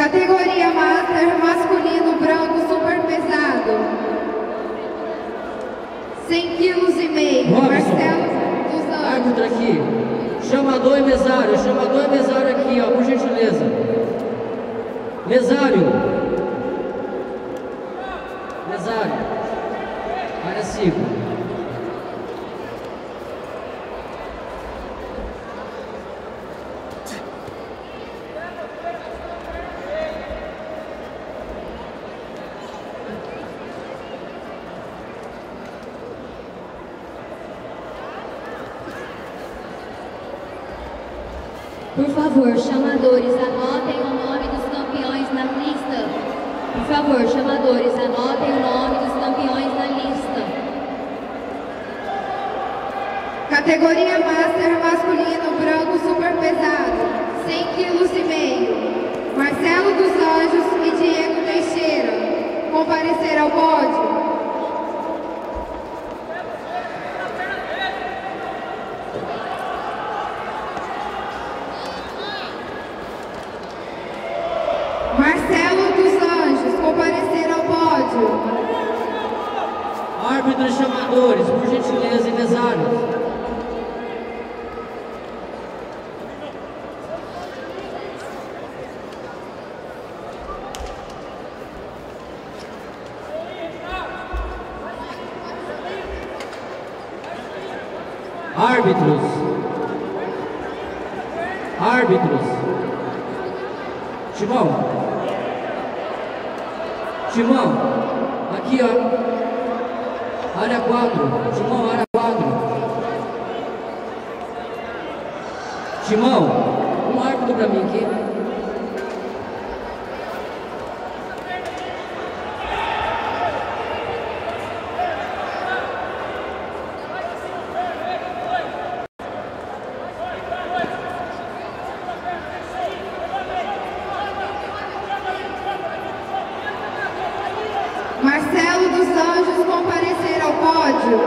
Categoria Master masculino branco super pesado. 100 quilos e meio. Robson. Marcelo dos Anjos. Árbitro aqui. Chamador e mesário. Chamador e mesário aqui, ó, por gentileza. Mesário. Mesário. Área 5. Por favor, chamadores, anotem o nome dos campeões na lista. Por favor, chamadores, anotem o nome dos campeões na lista. Categoria Master masculino branco super pesado. 100 quilos e meio. Marcelo dos Anjos e Diego Teixeira. Comparecer ao pódio. Marcelo dos Anjos, comparecer ao pódio. E chamadores, por gentileza, e mesários. Árbitros. Árbitros. Timão. Timão. Aqui, ó. Área 4. Timão, área 4. Timão. Um árbitro pra mim aqui. Marcelo dos Anjos comparecer ao pódio.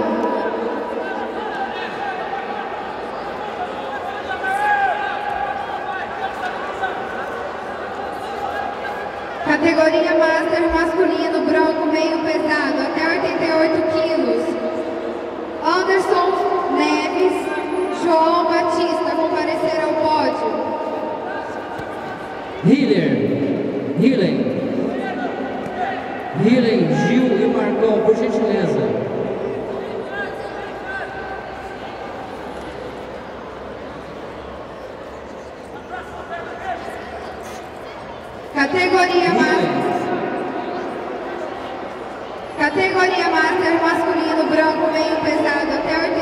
Categoria Master masculino, branco, meio pesado, até 88 quilos. Anderson Neves, João Batista comparecer ao pódio. Healer, Healing. Rilen, Gil e Marcão, por gentileza. Categoria Master. Categoria Master é masculino branco meio pesado até 80.